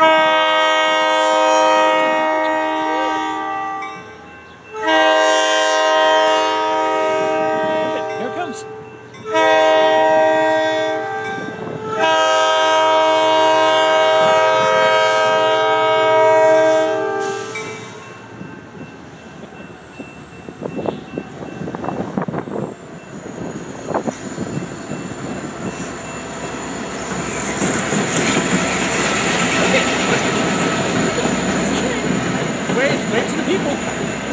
Here comes. Wait, wait for the people.